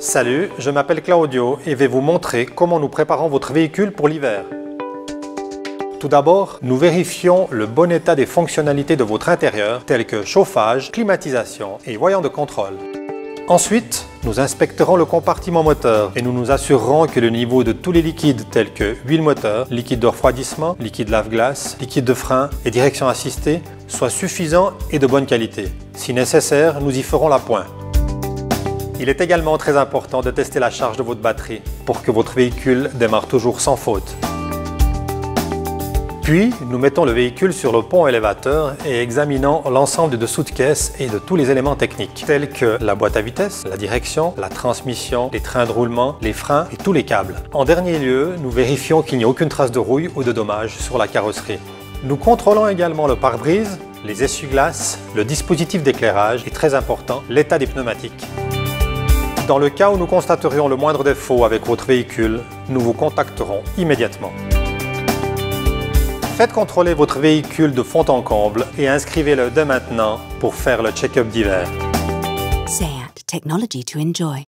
Salut, je m'appelle Claudio et vais vous montrer comment nous préparons votre véhicule pour l'hiver. Tout d'abord, nous vérifions le bon état des fonctionnalités de votre intérieur telles que chauffage, climatisation et voyant de contrôle. Ensuite, nous inspecterons le compartiment moteur et nous nous assurerons que le niveau de tous les liquides tels que huile moteur, liquide de refroidissement, liquide lave-glace, liquide de frein et direction assistée soit suffisant et de bonne qualité. Si nécessaire, nous y ferons la pointe. Il est également très important de tester la charge de votre batterie pour que votre véhicule démarre toujours sans faute. Puis, nous mettons le véhicule sur le pont élévateur et examinons l'ensemble de dessous de caisse et de tous les éléments techniques, tels que la boîte à vitesse, la direction, la transmission, les trains de roulement, les freins et tous les câbles. En dernier lieu, nous vérifions qu'il n'y a aucune trace de rouille ou de dommage sur la carrosserie. Nous contrôlons également le pare-brise, les essuie-glaces, le dispositif d'éclairage et très important, l'état des pneumatiques. Dans le cas où nous constaterions le moindre défaut avec votre véhicule, nous vous contacterons immédiatement. Faites contrôler votre véhicule de fond en comble et inscrivez-le dès maintenant pour faire le check-up d'hiver. Technology to enjoy.